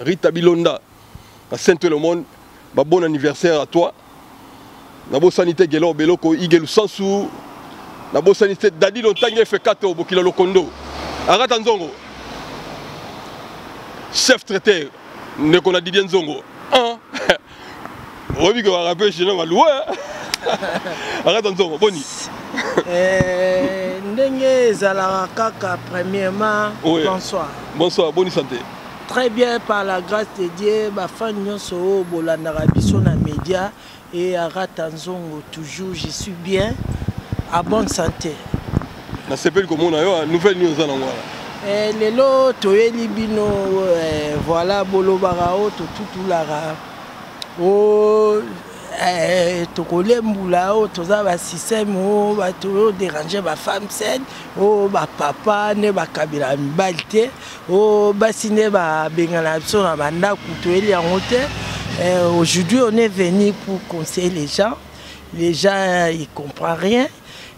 Rita Bilonda na Sainte le monde ba bon anniversaire à toi nabosani te Gelor Beloko Igelu Sansu nabosani te Dadi Lontange Fekato Bokila Lokondo Arata Nzongo chef traiteur ndeko na Didier Nzongo oyebi ke barape chinois baluwe eh? akata nzongo boni eh, ndenge ezalaka kaka premièrement oui. bonsoir bonsoir boni santé très bien par la grâce de dieu bafani nyonso oyo bolandaka biso na média e arata nzongo toujours je suis bien à bonne santé nasepeli komona yo nouvelle nini oza nango wana eh, lelo toyeli bino eh, voilà bolobaka o totutulaka o eh, tokolembula o toza basystème o bato oyo dérange bafemme saine o bapapa nde bakabela mibali te o basi nde babengana biso na bandako toyeli yango te aujourd'hui on est venu pour conseiller les gens les gens ils comprennent rien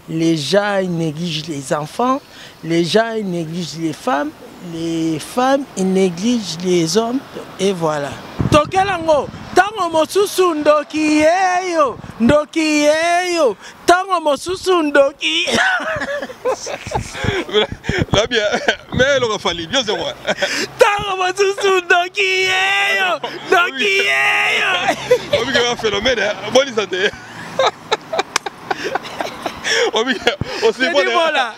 Les gens ils négligent les enfants, les gens ils négligent les femmes, les femmes ils négligent les hommes et voilà. Tokela ngo ntango mosusu ndoki yeyo ndoki yeyo ntango mosusu ndoki labia me eloko fali nyonso kwa ntango mosusu ndoki yeyo ndoki yeyo obikema phénomène bonisa te obi osibona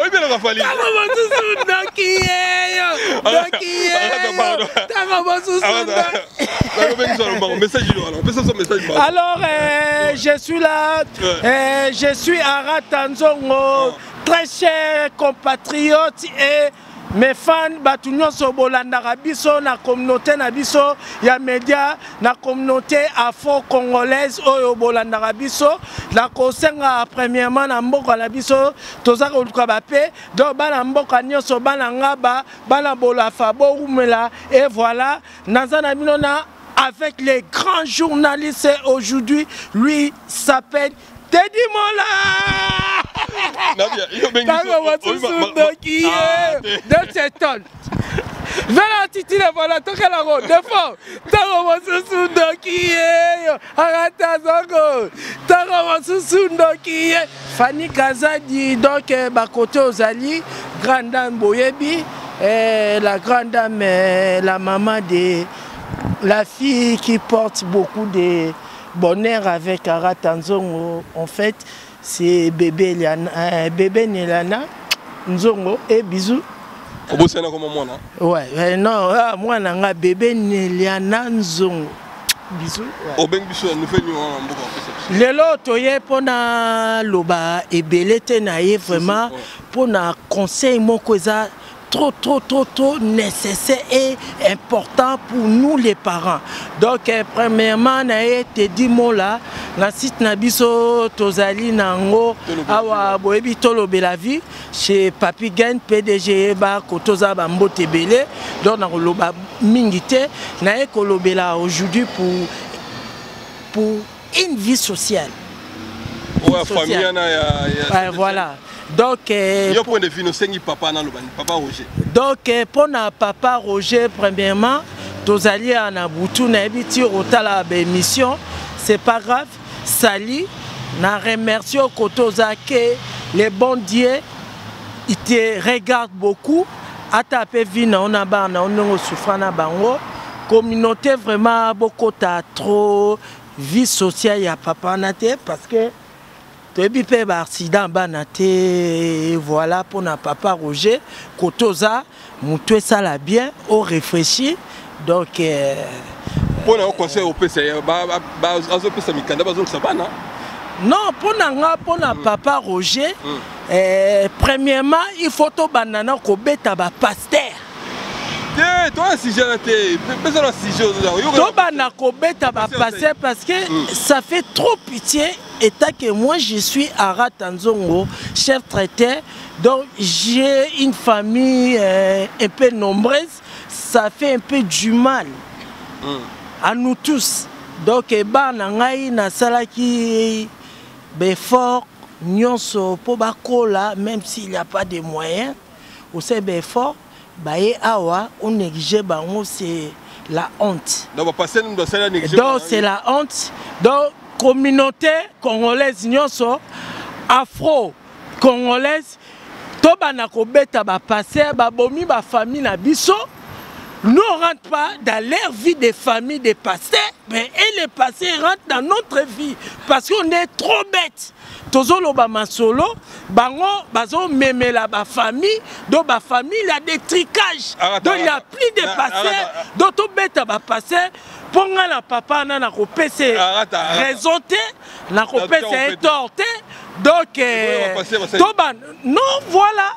obi bela ka fali tango mosusu ndoki yeyo ndoki yeyo tango mosusu alors euh, je suis là euh, je suis arata nzongo ah. très cher compatriote et mes fans bato nyonso bolandaka biso na communauté na biso ya média na communauté afro congolaise oyo bolandaka biso na kosenga premièrement na mboka na biso toza koluka bape donc bana mboka nyonso bana ngaba bana bolafa bowumela et voilà naza na bino na avec les grands journalistes aujourd'hui lui s'appelle Teddy Mola Tango mosusu ndoki ye ah, Del Cheton Vela titile voilà tokela ngo defo Tango mosusu ndoki ye Arata zongo Tango mosusu ndoki ye Fanny Kazadi donc eh, bakote ozali grande dame boyebi eh, la grande dame eh, la maman de la fille qui porte beaucoup de Bonheur avec Arata Nzongo, en fait, c'est bébé Eliana, euh, bébé Nelana, Nzongo et bisous. Obosana comme moi là. Ouais, euh, non, ah, moi là, nga bébé Neliana Nzongo. Bisous. Ouais. Obeng bisous, nous faisons un mboka. Lelo toye pona loba ebele te na ye vraiment pona conseil moko eza trop trop trop trop nécessaire et important pour nous les parents donc euh, premièrement na ye tedi mola na site na biso tozali na yango awa boyebi tolobela vie chez papi gain pdg yeba kotoza bambote ebele donc nakoloba mingi te naye kolobela aujourd'hui pour pour une vie sociale oyo famille wana ya eh, voilà donc euh, yo point de vue nosengi papa analoba papa roger donc euh, mpo na papa roger premièrement tozali ya na butu nayebi ti otala baémission c'est pas grave sali na remercie okote oza ke le bon dieu il te regarde beaucoup ata mpe vi na yo na bana na yo ndenge osufra na bango communauté vraiment bokota trop vie sociale ya papa wana te parce que toyebi mpe baaccident bana te voilà mpo na papa roger kote oza motu esala bien orefraîchi donc euh, mpo na yo conseil opesa azopesa mikanda bazongisa bana non mpo na nga mpo na mm. papa roger mm. eh, premièrement il faut tobanda na kobeta bapaster te toya sujet na te pesa na sujet tobanda kobeta bapaster parce que mm. ça fait trop pitié état que moi je suis ara tanzongo chef traité donc j'ai une famille euh, un peu nombreuse ça fait un peu du mal mm. à nous tous donc eba na ngai nasalaki befort nyonso mpo bakola même s'il n'y a pas de moyens osali ba effort baye awa o néglige bango c'est la honte donc bapasteur nini basali ya néglige donc c'est la honte donc communauté congolaise nyonso afro congolaise tobanda kobeta bapasteur babomi bafamille na biso Nous, on ne rentre pas dans leur vie des familles des passés, mais et les passés rentrent dans notre vie parce qu'on est trop bêtes. tozoloba masolo bango bazomemela bafamille do bafamille ya détricage ah, do ya plus de ah, passe ah, do tobeta bapasse mpo ngai na papa wana nakopesa raison te nakopesa ye tort te donc eh, toba non voilà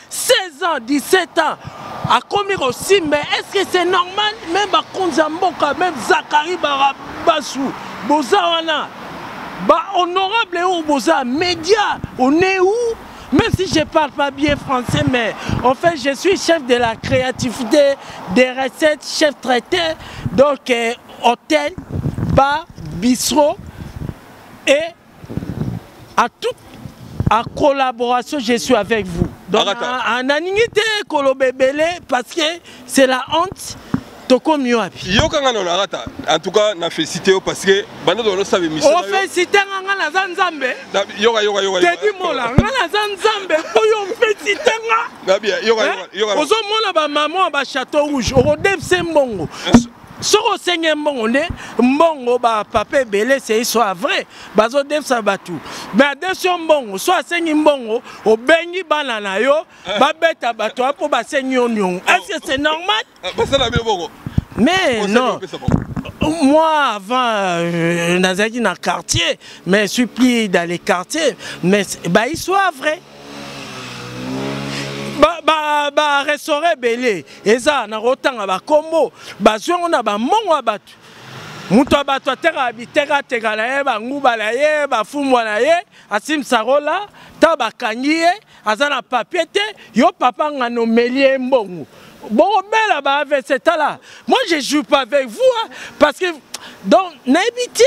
16 ans 17 ans akomi kosimba est ce que c'est normal même bakonzi ya mboka même zakari barabasu boza wana bahonorable oyo boza média on est où même si je parle pas bien français mais en fait je suis chef de la créativité des recettes chef traité donc euh, hôtel bar bistrot et à tout à collaboration je suis avec vous donc naningi ah, te koloba ebele parce que c'est la honte tokomi wapi yoka nga nano akata en tout cas na félicité yo parce que banda tokona osala émission o félicité nga nga naza nzambe yoka yoka yoka tedi mola nga naza nzambe oyo félicité nga nabia yoka yoka ozomona bamama ya bachateau rouge okodebise mbongo soki osenge mbongo nde mbongo bapapa ebele sei soa vrai bazodefisa bato me adefisi yo mbongo so asengi mbongo obengi bana na yo babeta bato apo basengi yo niongo eske c'est normal ah, mais non moi avant euh, nazalaki na quartier mais suis plus dans les quartiers mais baiswa vrai barestaurant ba, ba ebele eza na kotanga bakombo bazwi yango na bambongo ya bato moto ya bato atekaka bitekateka na ye banguba na ye bafumbwa na ye asimsakola ntango bakangi ye aza na papie te yo papa ngano omeli ye mbongo bokobela ba avc tala moi je joue pas avec vous hein, parce que donc nayebi te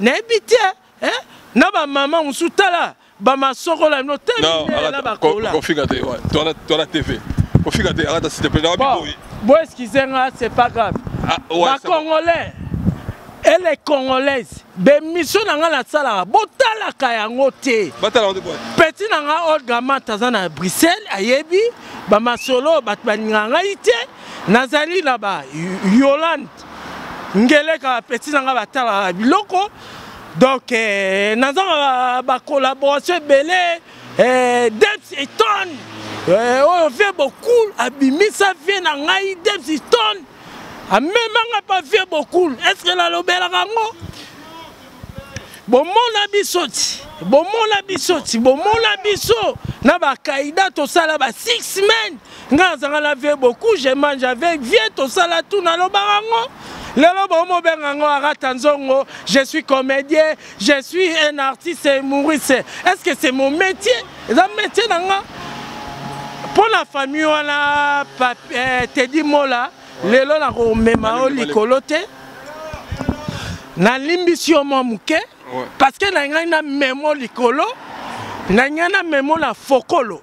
nayebi te na bamama mosusu tala Ba masoko la no tele la ba kola. Ko finga te. Toi toi la TV. Ko finga te arata s'il te plaît. Bon, bon excusez moi, c'est pas grave. Ah, ouais, ba congolais et les congolaises bemission na ngai nasalaka botalaka yango te peti na ngai olgamat aza na bruxelles ayebi bamasolo bato balingaka ngai te nazali na ba yolande ngeleka bapeti na ngai batalaka biloko donc eh, naza na bacollaboration ebele eh, deps eton eh, oyo vie bokul abimisa vie na ngai deps eton amema ngai mpa vie bokul estce nalobelaka yango bomona biso ti bomona biso ti bomona biso na bakaida tosala ba 6 semaines nga azanga la vie beaucoup je mange avec vie tosala tout nalobaka ngo lelo bomobenga ngo arata nzongo je suis comédien je suis un artiste humoriste est ce que c'est mon métier eza métier na nga mpo na famille wana eh, tedi mola lelo nakomema yo likolo te nalimbisi yo mwa moke parce que na ngai na memo likolo na ngai na memo na fokolo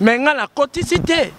mais nga na kotisi te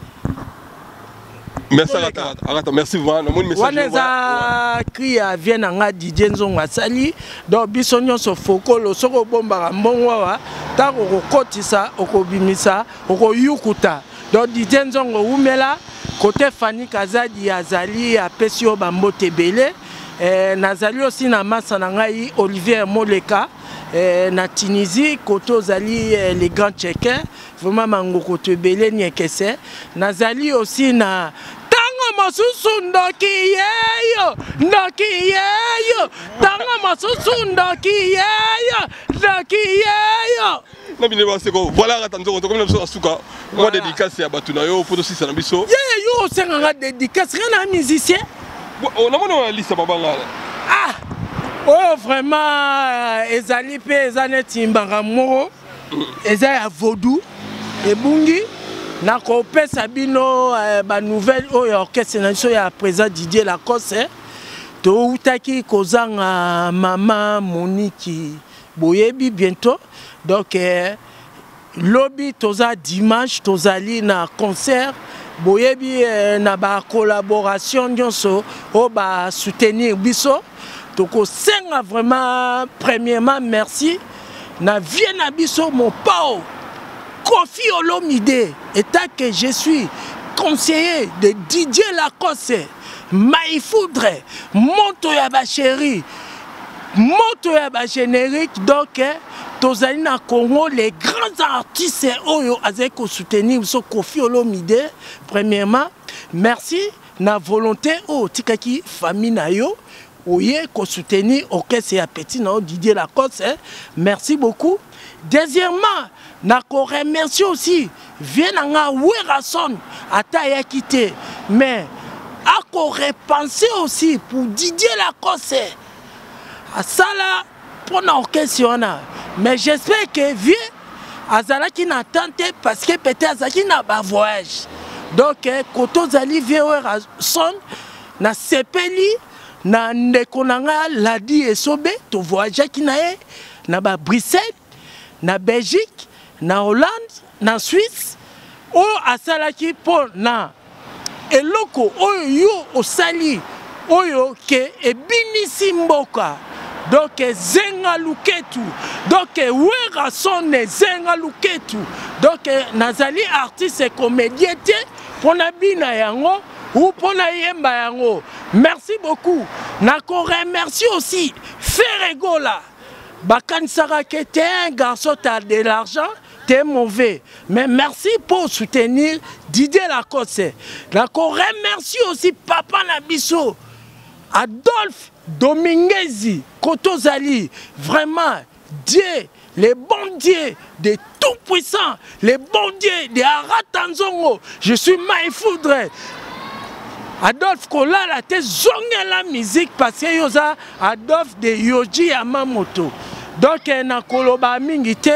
merci akata akata merci vraiment namoni message wana eza cri ya vie na nga Didier Nzongo asali donc biso nyonso fokolo soki obombaka mbongo awa ntango okokotisa okobimisa okoyukuta donc Didier Nzongo wumela kote Fanny Kazadi azali apesi yo bambote ebele eh, nazali osi na masa na ngai Olivier Moleka eh, na Tunisie kote ozali eh, le grand chequin Vraiment mangokoto ebele niekese nazali aussi na ntango mosusu ndoki yeyo ndoki yeyo ntango mosusu ndoki yeyo ndoki yeyo na bino baseko voilà kata nzoko tokomi na biso na suka mwa dédicace ya bato na yo mpo tosisa na biso yeye yo osenganga dédicace nga na musicien oh, namoni oyo alisa babanga ah oyo oh, vraiment euh, ezali mpe eza neti mbanga moko eza ya vaudou ebungi nakopesa bino eh, banouvelle oyo ya orchestre na biso ya président didier lacoste eh. toutaki kozanga mama moniki boyebi bientôt donc eh, lobi toza dimanche tozali na concert boyebi eh, na bacollaboration nyonso oyo basoutenir biso tokosenga vraiment premièrement merci na vie na biso mopao kofi olomide etat que je suis conseiller de didier lacoste maifoudre moto ya bachéri moto ya bagénérique donc eh, tozali na congo les grands artistes oyo azali kosoutenir biso kofi olomide premièrement merci Na volonte oyo otikaki famille na yo oye ko soutenir orchestre ya petit na yo Didier Lacoste hein? merci beaucoup deuxièmement na ko remercier aussi vieux na nga Werrason ata ayaki te mais ako repenser aussi pour Didier Lacoste asala Pour na orchestre wana mais j'espère que vieux azalaki na temps te parce que peut-être azalaki na ba voyage donc eh, koto ozali vieux oyo son nasepeli na ndeko na ngai ladi esobe tovoyageaki na ye na ba bruxelles na belgique na hollande na Suisse oyo asalaki mpo na eloko oyo yo osali oyo ke ebinisi mboka donc zenga luketu donc werrason zenga luketu donc nazali artiste comédien te mpo nabina yango ou mpo nayemba yango merci beaucoup nakoremercie aussi feregola bakanisaka ke te un garçon ta de l'argent T'es mauvais. Mais merci pour soutenir Didier Lacoste. La Corée, merci aussi Papa Nabiso, Adolphe Dominguezi, Koto Zali. Vraiment, Dieu, le bon Dieu de tout puissant, le bon Dieu de Aratanzongo. Je suis Maïfoudre. Adolphe Kolala, t'es zonga la musique parce que yoza Adolphe de Yoji Yamamoto. Donc, na koloba mingi te.